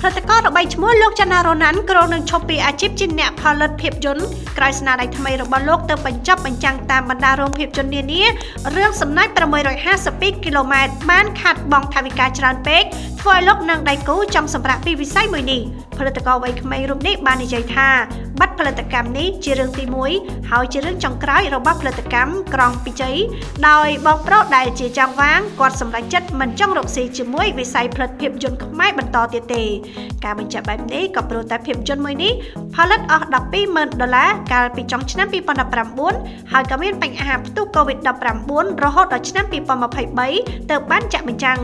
ផលិតករល្បីឈ្មោះលោកចនារ៉ូណាន់គ្រងនឹងឈប់ពីអាជីពជាអ្នកផលិតភាពយន្តក្រោយស្នាដៃថ្មីរបស់លោកទៅបញ្ចប់បញ្ចាំងតាមបណ្ដារោងភាពយន្តនានារឿងសំណាច់652គីឡូម៉ែត្របានខាត់បងថវិកាច្រើនពេកធ្វើឲ្យលោកនិងដៃគូចង់សម្រាប់ពីវិស័យមួយនេះ ផលិតករវ័យក្មេងរូបនេះបាននិយាយថាបាត់ផលិតកម្មនេះជារឿងទី1ហើយជារឿងចុងក្រោយរបស់ផលិតកម្មក្រងពីជ័យដោយបងប្រុសដែលជាចង់វាងគាត់សម្រេចចិត្តមិនចង់រកស៊ីជាមួយវិស័យផលិតភាពយន្តខ្មែរបន្តទៀតទេ ការបញ្ជាក់បែបនេះក៏ព្រោះតែភាពយន្តមួយនេះផលិតអស់120,000ដុល្លារកាលពីចុងឆ្នាំ2019ហើយក៏មានបញ្ហាផ្ទុះ COVID-19 រហូតដល់ឆ្នាំ2023ទើបបានចាក់បញ្ចាំង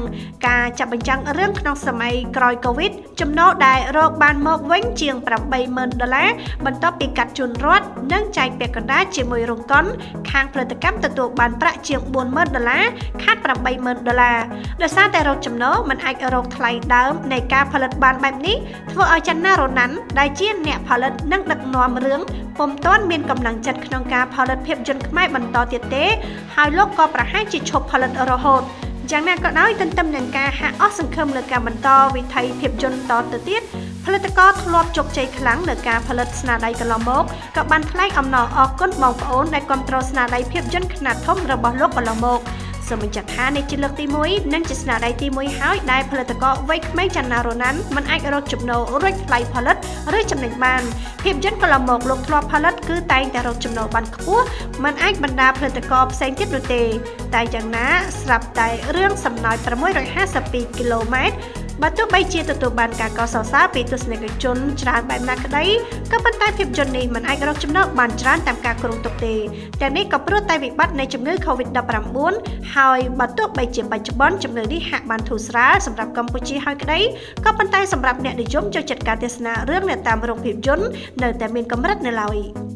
ការចាក់បញ្ចាំងរឿងក្នុងសម័យក្រោយ COVID ចំណូលដែលរកបានមកវិញជាង80,000ដុល្លារបន្ទាប់ពីកាត់ជូនរដ្ឋនិងចែកពាក់កណ្ដាលជាមួយរោងកុនខាងផលិតកម្មទទួលបានប្រាក់ជាង40,000ដុល្លារខាត់80,000ដុល្លារដោយសារតែរោគចំណូលមិនអាចរកថ្លៃដើមនៃការផលិតបានបែបនេះធ្វើឲ្យច័ន្ទណារ៉ូណាន់ដែលជាអ្នកផលិតនិងដឹកនាំរឿងពុំទាន់មានកម្លាំងចិត្តក្នុងការផលិតភាពយន្តខ្មែរបន្តទៀតទេ ហើយលោកក៏ប្រហែលជាឈប់ផលិតរហូត យ៉ាងណាក៏ដោយទន្ទឹមនឹងការហាក់អស់សង្ឃឹមលើការបន្តវិថីភាពយន្តតទៅទៀតផលិតករធ្លាប់ជោគជ័យខ្លាំងលើការផលិតស្នាដៃកន្លងមកក៏បានថ្លែងអំណរអគុណបងប្អូនដែលគ្រប់គ្រងស្នាដៃភាពយន្តខ្នាតធំរបស់លោកកន្លងមក សូមបញ្ជាក់ថានេះជាលើកទី1និងជាស្នាដៃទី1ហើយដែលផលិតករវ័យក្មេងចន្ទណារ៉ូណាន់មិនអាចរកចំណូលរួចថ្លៃផលិតឬចំណេញបានភាពយន្តកន្លងមកលោកធ្លាប់ផលិតគឺតែងតែរកចំណូលបានខ្ពស់មិនអាចបណ្ដាផលិតករផ្សេងទៀតនោះទេ តែយ៉ាងណាស្រាប់តែរឿងសំណោច652គីឡូម៉ែត្រ បើទោះបីជាទទួលបានការកោតសរសើរពីទស្សនិកជនច្រើនបែបណាក្តីក៏ប៉ុន្តែភាពយន្តនេះមិនអាចរកចំណូលបានច្រើនតាមការគ្រោងទុកទេទាំងនេះក៏ព្រោះតែវិបត្តិនៃជំងឺ Covid-19 ហើយបើទោះបីជាបច្ចុប្បន្នជំងឺនេះហាក់បានធូរស្រាលសម្រាប់កម្ពុជាហើយក្តីក៏ប៉ុន្តែសម្រាប់អ្នកនិយមចូលចិត្តការទស្សនារឿងនៅតាមរោងភាពយន្តនៅតែមានកម្រិតនៅឡើយ។